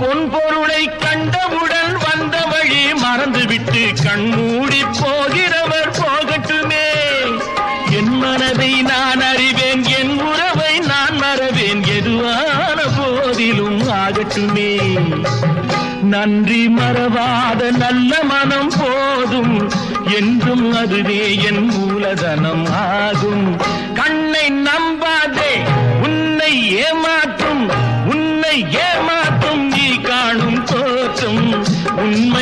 பொன் பொருளை கண்டவுடன் வந்த வழி மறந்துவிட்டு கண்மூடி போகிறவர் போகட்டுமே. என் மனதை நான் அறிவேன் என் உறவை நான் மறவேன். எதுவான போதிலும் ஆகட்டுமே. நன்றி மறவாத நல்ல மனம் போதும். என்றும் அதுவே என் மூலதனம் ஆகும். கண்ணை நம்பாத மாறி